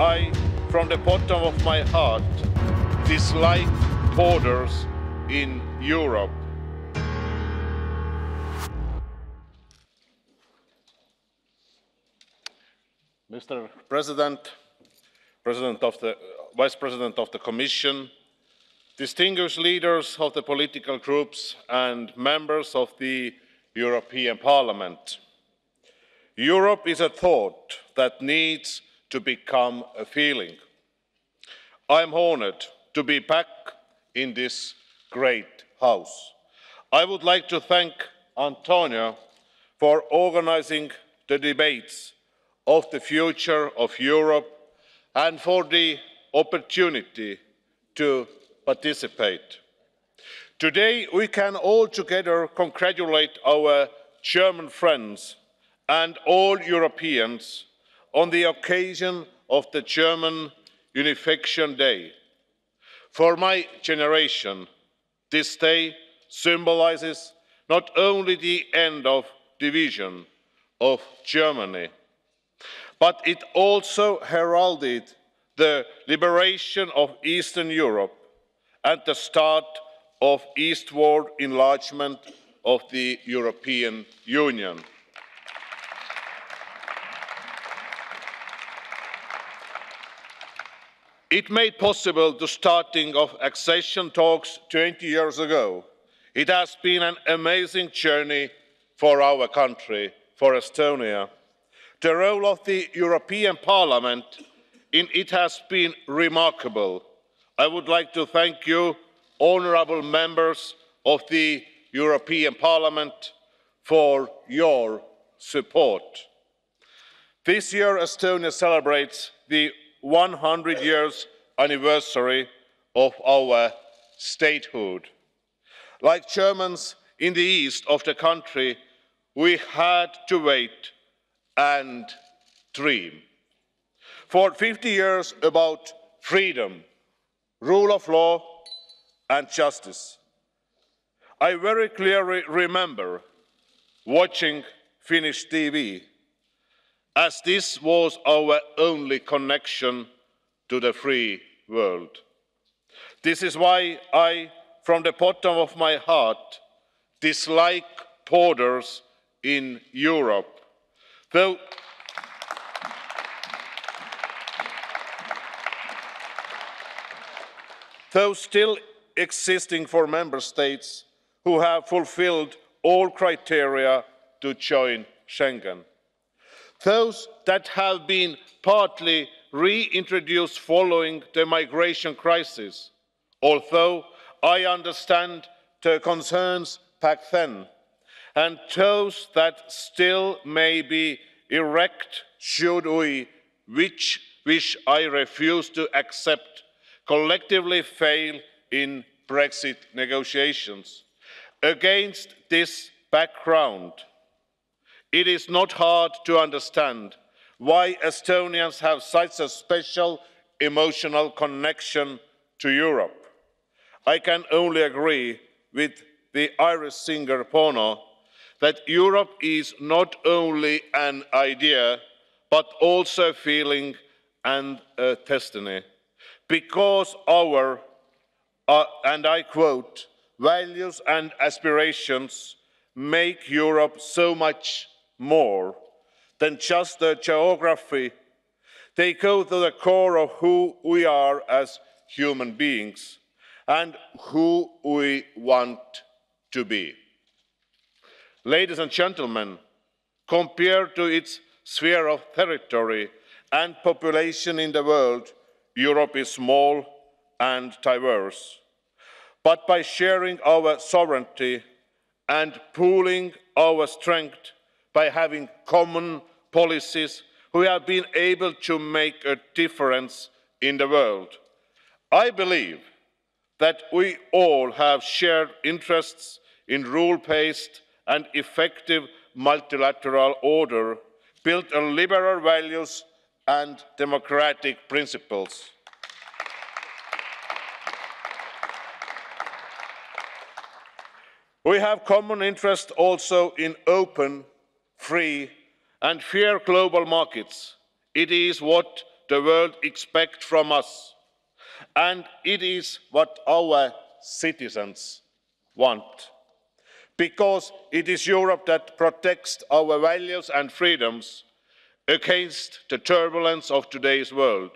I, from the bottom of my heart, dislike borders in Europe. Mr. President, President of the, Vice President of the Commission, distinguished leaders of the political groups and members of the European Parliament. Europe is a thought that needs to become a feeling. I am honored to be back in this great house. I would like to thank Antonio for organizing the debates of the future of Europe and for the opportunity to participate. Today, we can all together congratulate our German friends and all Europeans on the occasion of the German Unification Day. For my generation, this day symbolizes not only the end of division of Germany, but it also heralded the liberation of Eastern Europe and the start of eastward enlargement of the European Union. It made possible the starting of accession talks 20 years ago. It has been an amazing journey for our country, for Estonia. The role of the European Parliament in it has been remarkable. I would like to thank you, honourable members of the European Parliament, for your support. This year, Estonia celebrates the 100 years anniversary of our statehood. Like Germans in the east of the country, we had to wait and dream. For 50 years about freedom, rule of law and justice. I very clearly remember watching Finnish TV as this was our only connection to the free world. This is why I, from the bottom of my heart, dislike borders in Europe. Though though still existing for member states who have fulfilled all criteria to join Schengen those that have been partly reintroduced following the migration crisis although i understand the concerns back then and those that still may be erect should we which, which i refuse to accept collectively fail in brexit negotiations. against this background it is not hard to understand why estonians have such a special emotional connection to europe. i can only agree with the irish singer bono that europe is not only an idea but also a feeling and a destiny because our uh, and i quote values and aspirations make europe so much more than just the geography. They go to the core of who we are as human beings and who we want to be. Ladies and gentlemen, compared to its sphere of territory and population in the world, Europe is small and diverse. But by sharing our sovereignty and pooling our strength, by having common policies we have been able to make a difference in the world. i believe that we all have shared interests in rule based and effective multilateral order built on liberal values and democratic principles. we have common interest also in open free and fair global markets. It is what the world expects from us, and it is what our citizens want. Because it is Europe that protects our values and freedoms against the turbulence of today's world.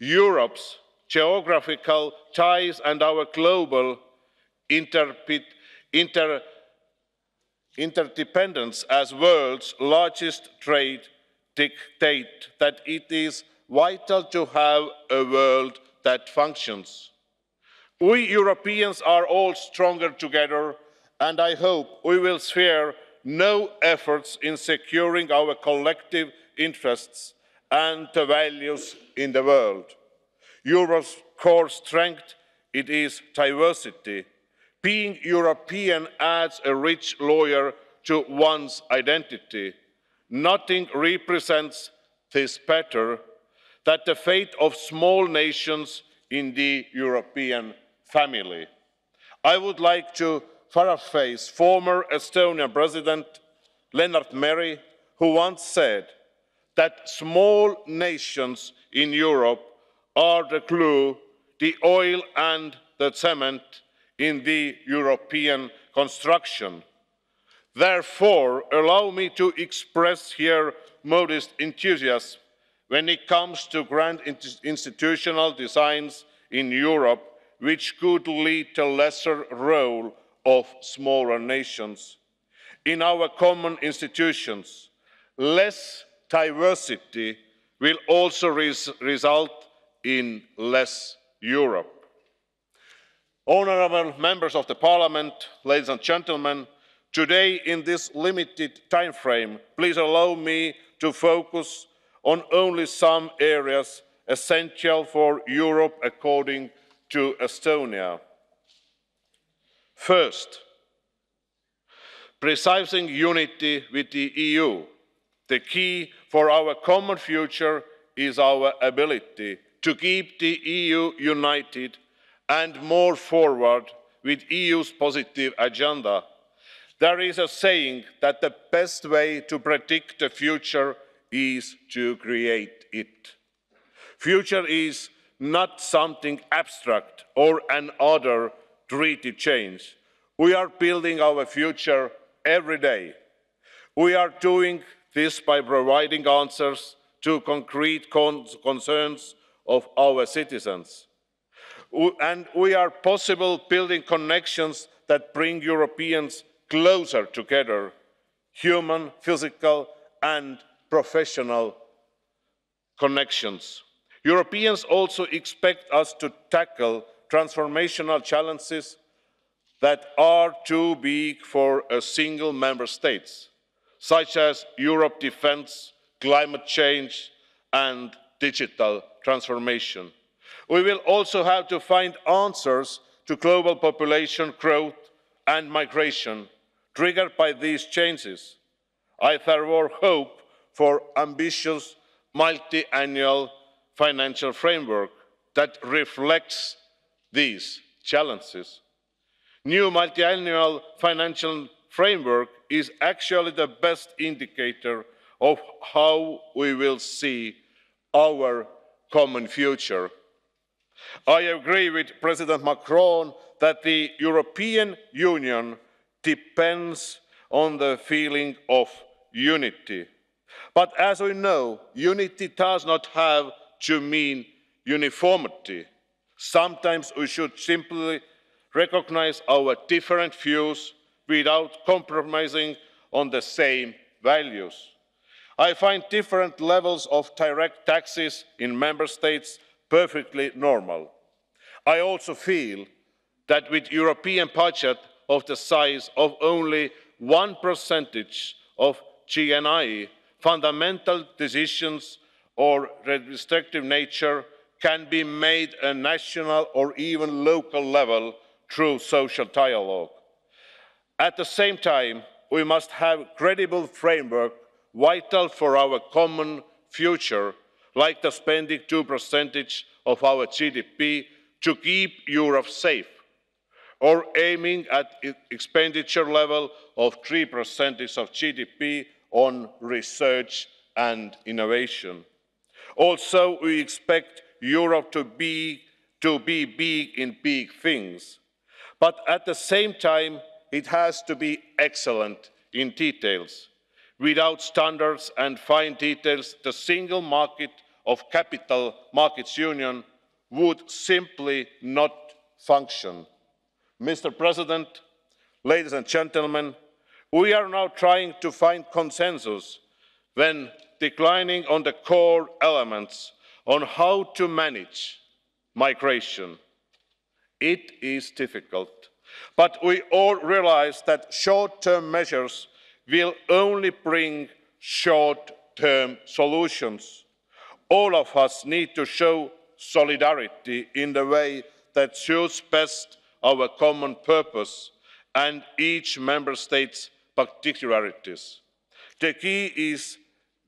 Europe's geographical ties and our global inter interdependence as world's largest trade dictate that it is vital to have a world that functions. We Europeans are all stronger together, and I hope we will spare no efforts in securing our collective interests and the values in the world. Europe's core strength it is diversity. Being European adds a rich layer to one's identity. Nothing represents this better than the fate of small nations in the European family. I would like to paraphrase former Estonian President Lennart Meri, who once said that small nations in Europe are the glue, the oil and the cement in the European construction. Therefore, allow me to express here modest enthusiasm when it comes to grand institutional designs in Europe, which could lead to lesser role of smaller nations. In our common institutions, less diversity will also res result in less Europe. Honourable members of the Parliament, ladies and gentlemen, today in this limited time frame, please allow me to focus on only some areas essential for Europe according to Estonia. First, precising unity with the EU. The key for our common future is our ability to keep the EU united and more forward with EU's positive agenda. There is a saying that the best way to predict the future is to create it. Future is not something abstract or another treaty change. We are building our future every day. We are doing this by providing answers to concrete con concerns of our citizens. And we are possible building connections that bring Europeans closer together, human, physical and professional connections. Europeans also expect us to tackle transformational challenges that are too big for a single member state, such as Europe defence, climate change and digital transformation. We will also have to find answers to global population growth and migration triggered by these changes. I therefore hope for ambitious multi-annual financial framework that reflects these challenges. New multi-annual financial framework is actually the best indicator of how we will see our common future. I agree with President Macron that the European Union depends on the feeling of unity. But as we know, unity does not have to mean uniformity. Sometimes we should simply recognize our different views without compromising on the same values. I find different levels of direct taxes in member states perfectly normal. I also feel that with European budget of the size of only one percentage of GNI, fundamental decisions or restrictive nature can be made at national or even local level through social dialogue. At the same time, we must have a credible framework vital for our common future, like the spending 2% of our GDP to keep Europe safe, or aiming at expenditure level of 3% of GDP on research and innovation. Also, we expect Europe to be, to be big in big things. But at the same time, it has to be excellent in details. Without standards and fine details, the single market of capital markets union would simply not function. Mr. President, ladies and gentlemen, we are now trying to find consensus when declining on the core elements on how to manage migration. It is difficult, but we all realize that short-term measures will only bring short-term solutions. All of us need to show solidarity in the way that suits best our common purpose and each member state's particularities. The key, is,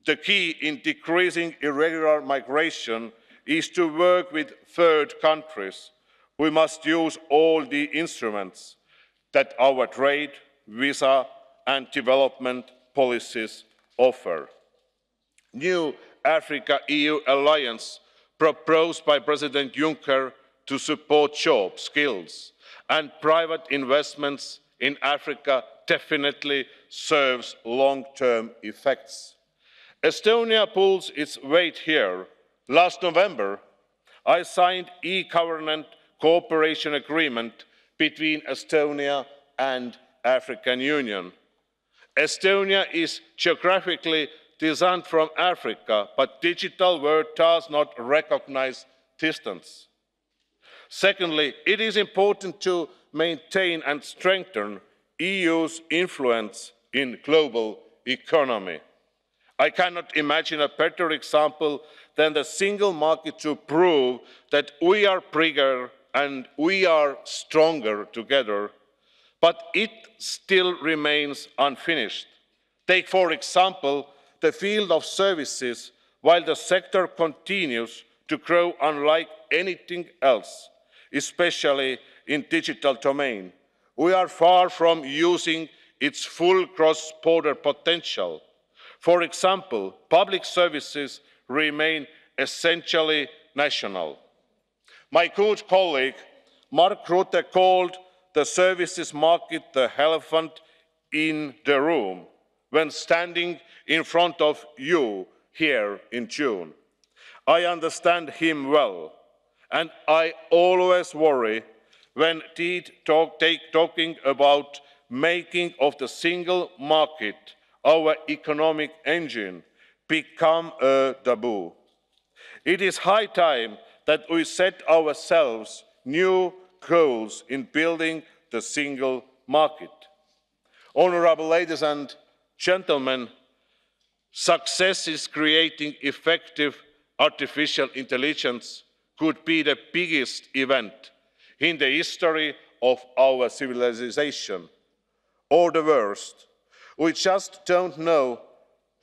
the key in decreasing irregular migration is to work with third countries. We must use all the instruments that our trade, visa and development policies offer. New Africa-EU alliance proposed by President Juncker to support jobs, skills and private investments in Africa definitely serves long-term effects. Estonia pulls its weight here. Last November, I signed e-government cooperation agreement between Estonia and African Union. Estonia is geographically distant from Africa, but digital world does not recognize distance. Secondly, it is important to maintain and strengthen EU's influence in global economy. I cannot imagine a better example than the single market to prove that we are bigger and we are stronger together, but it still remains unfinished. Take, for example, the field of services, while the sector continues to grow unlike anything else, especially in digital domain. We are far from using its full cross-border potential. For example, public services remain essentially national. My good colleague, Mark Rutte, called the services market the elephant in the room when standing in front of you here in June. I understand him well, and I always worry when did talk, take, talking about making of the single market our economic engine become a taboo. It is high time that we set ourselves new goals in building the single market. Honourable ladies and gentlemen, success is creating effective artificial intelligence could be the biggest event in the history of our civilization, or the worst. We just don't know.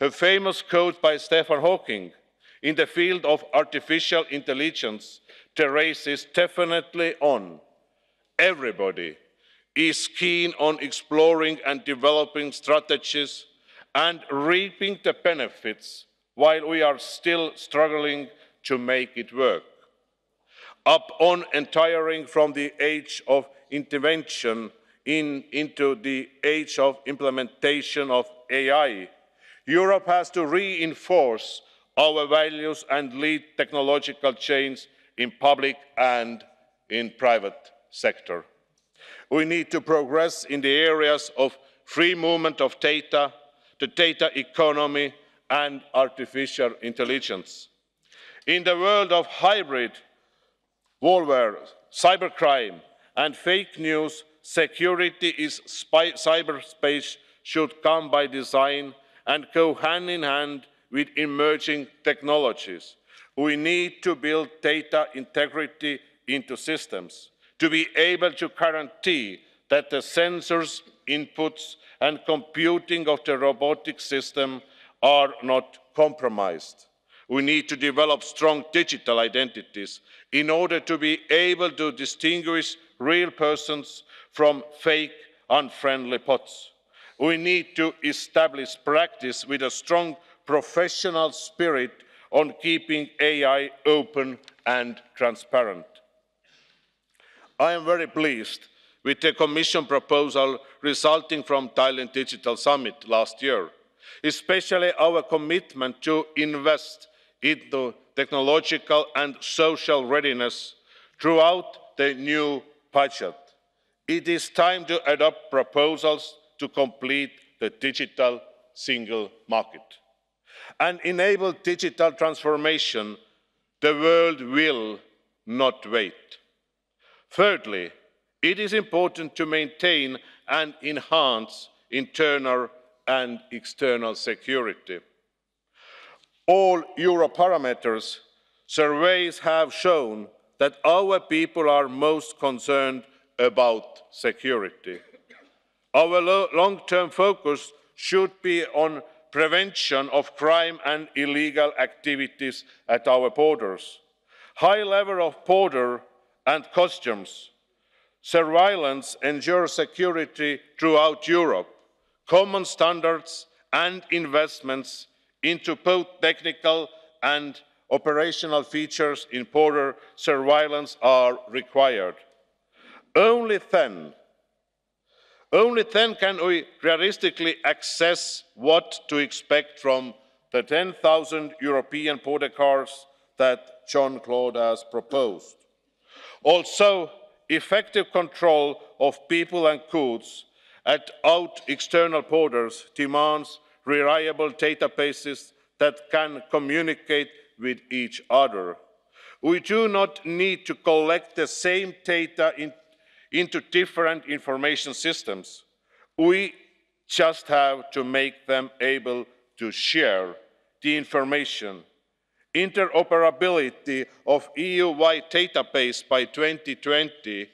A famous quote by Stephen Hawking in the field of artificial intelligence, the race is definitely on. Everybody is keen on exploring and developing strategies and reaping the benefits while we are still struggling to make it work up on and tiring from the age of intervention in, into the age of implementation of AI. Europe has to reinforce our values and lead technological change in public and in private sector. We need to progress in the areas of free movement of data, the data economy and artificial intelligence. In the world of hybrid warfare, cybercrime and fake news, security is cyberspace should come by design and go hand in hand with emerging technologies. We need to build data integrity into systems to be able to guarantee that the sensors, inputs and computing of the robotic system are not compromised we need to develop strong digital identities in order to be able to distinguish real persons from fake unfriendly bots. We need to establish practice with a strong professional spirit on keeping AI open and transparent. I am very pleased with the Commission proposal resulting from the Tallinn Digital Summit last year, especially our commitment to invest into technological and social readiness throughout the new budget. It is time to adopt proposals to complete the digital single market and enable digital transformation. The world will not wait. Thirdly, it is important to maintain and enhance internal and external security. All Eurobarometers surveys have shown that our people are most concerned about security. Our long-term focus should be on prevention of crime and illegal activities at our borders. High level of border and customs. Surveillance ensures security throughout Europe. Common standards and investments into both technical and operational features in border surveillance are required. Only then, only then can we realistically assess what to expect from the 10,000 European border cars that Jean-Claude has proposed. Also, effective control of people and goods at out external borders demands reliable databases that can communicate with each other. We do not need to collect the same data in, into different information systems. We just have to make them able to share the information interoperability of EU-wide database by 2020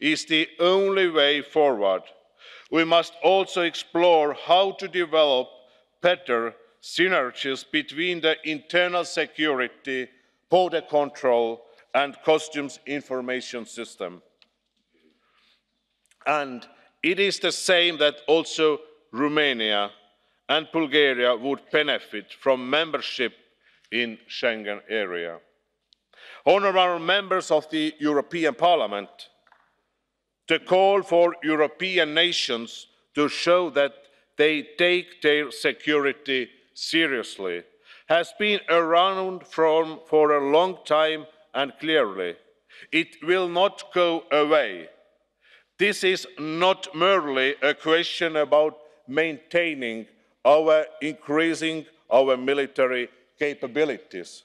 is the only way forward. We must also explore how to develop better synergies between the internal security, border control and customs information system. And it is the same that also Romania and Bulgaria would benefit from membership in Schengen area. Honourable members of the European Parliament, the call for European nations to show that they take their security seriously has been around from, for a long time and clearly. It will not go away. This is not merely a question about maintaining our increasing our military capabilities.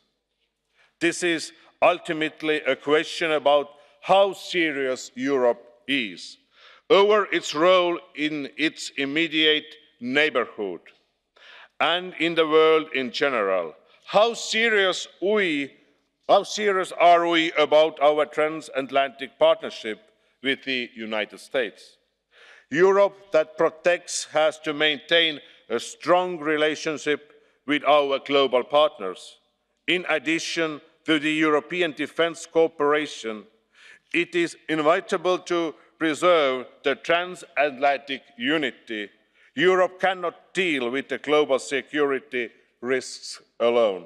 This is ultimately a question about how serious Europe is over its role in its immediate neighbourhood and in the world in general. How serious, we, how serious are we about our transatlantic partnership with the United States? Europe that protects has to maintain a strong relationship with our global partners. In addition to the European Defence Cooperation, it is inevitable to preserve the transatlantic unity. Europe cannot deal with the global security risks alone.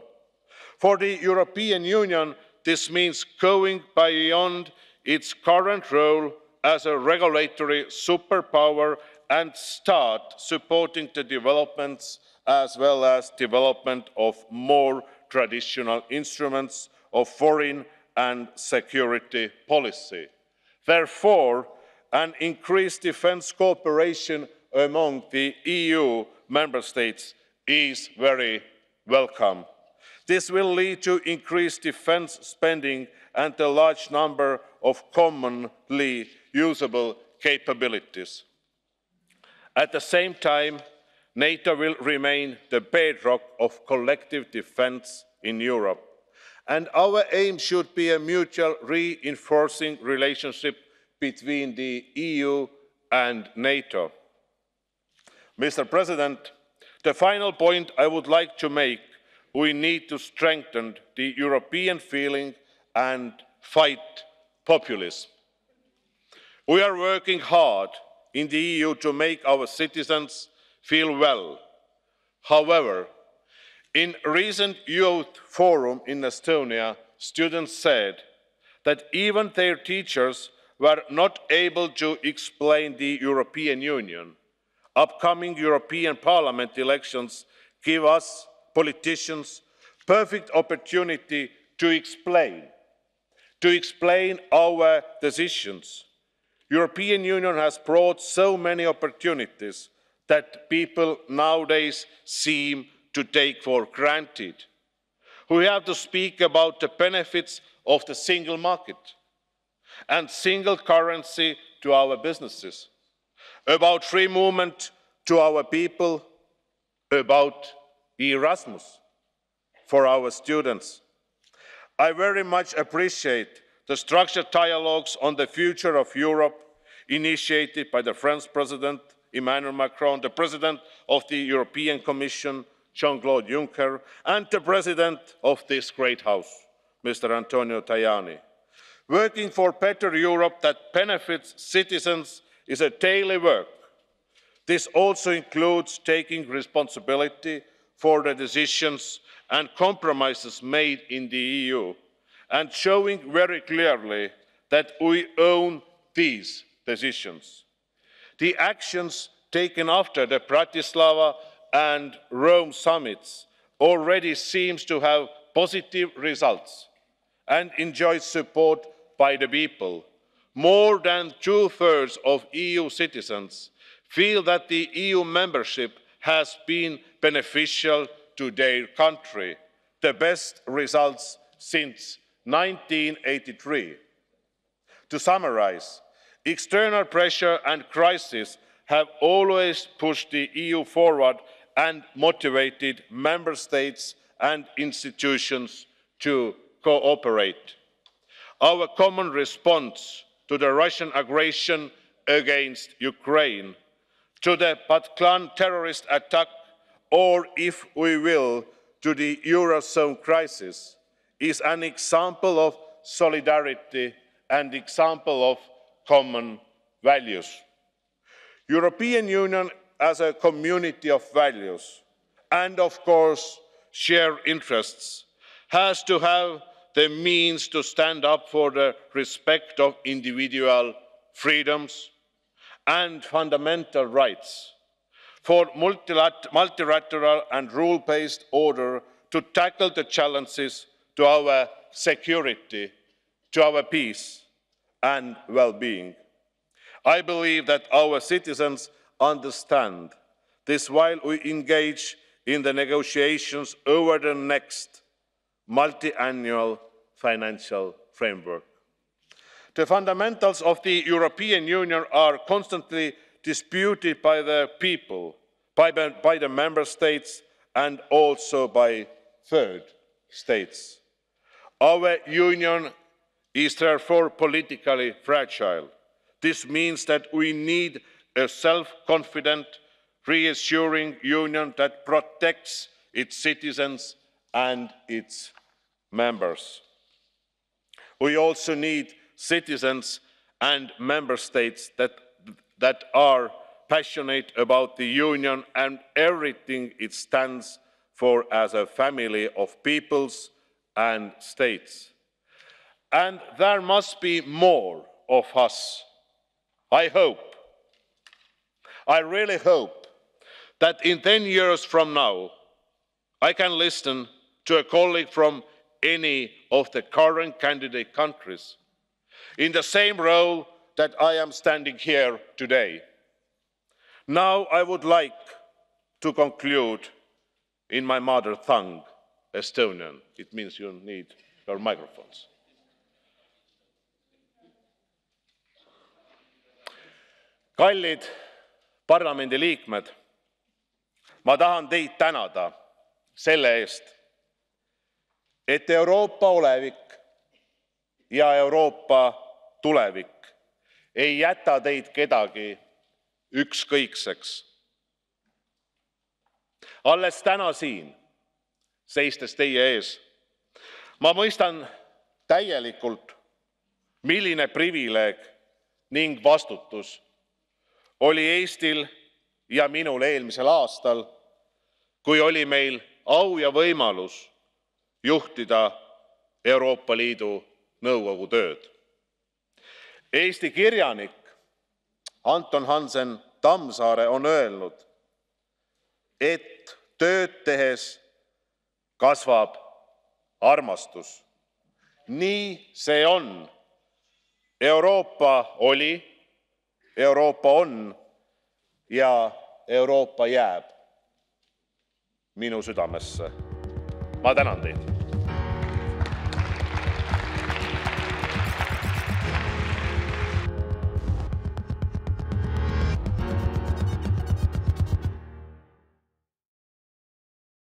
For the European Union, this means going beyond its current role as a regulatory superpower and start supporting the developments as well as development of more traditional instruments of foreign and security policy. Therefore, an increased defence cooperation among the EU member states is very welcome. This will lead to increased defence spending and a large number of commonly usable capabilities. At the same time, NATO will remain the bedrock of collective defence in Europe. And our aim should be a mutual reinforcing relationship between the EU and NATO. Mr. President, the final point I would like to make, we need to strengthen the European feeling and fight populism. We are working hard in the EU to make our citizens feel well. However, In recent youth forum in Estonia, students said that even their teachers were not able to explain the European Union. Upcoming European Parliament elections give us politicians perfect opportunity to explain, to explain our decisions. European Union has brought so many opportunities that people nowadays seem to take for granted. We have to speak about the benefits of the single market and single currency to our businesses, about free movement to our people, about Erasmus for our students. I very much appreciate the structured dialogues on the future of Europe initiated by the French President Emmanuel Macron, the President of the European Commission, Jean-Claude Juncker, and the President of this great House, Mr. Antonio Tajani. Working for better Europe that benefits citizens is a daily work. This also includes taking responsibility for the decisions and compromises made in the EU and showing very clearly that we own these decisions. The actions taken after the Bratislava and Rome summits already seems to have positive results and enjoys support by the people. More than two-thirds of EU citizens feel that the EU membership has been beneficial to their country, the best results since 1983. To summarize, external pressure and crisis have always pushed the EU forward and motivated member states and institutions to cooperate. Our common response to the Russian aggression against Ukraine, to the Bataclan terrorist attack, or if we will, to the Eurozone crisis, is an example of solidarity and example of common values. European Union as a community of values and of course shared interests has to have the means to stand up for the respect of individual freedoms and fundamental rights for multilateral and rule-based order to tackle the challenges to our security, to our peace and well-being. I believe that our citizens understand this while we engage in the negotiations over the next multi-annual financial framework. The fundamentals of the European Union are constantly disputed by the people, by by the member states and also by third states. Our union is therefore politically fragile. This means that we need a self-confident, reassuring union that protects its citizens and its members. We also need citizens and member states that, that are passionate about the union and everything it stands for as a family of peoples and states. And there must be more of us. I hope, I really hope that in 10 years from now, I can listen to a colleague from any of the current candidate countries in the same role that I am standing here today. Now I would like to conclude in my mother tongue, Estonian. It means you need your microphones. Kallid parlamendiliikmed, ma tahan teid tänada selle eest, et Euroopa olevik ja Euroopa tulevik ei jäta teid kedagi ükskõikseks. alles täna siin, seistes teie ees, ma mõistan täielikult, milline privileeg ning vastutus oli Eestil ja minul eelmisel aastal, kui oli meil au ja võimalus juhtida Euroopa Liidu Nõukogu tööd. Eesti kirjanik Anton Hansen Tammsaare on öelnud, et tööd tehes kasvab armastus. nii see on. Euroopa oli, Euroopa on ja Euroopa jääb minu südamesse. ma tänan teid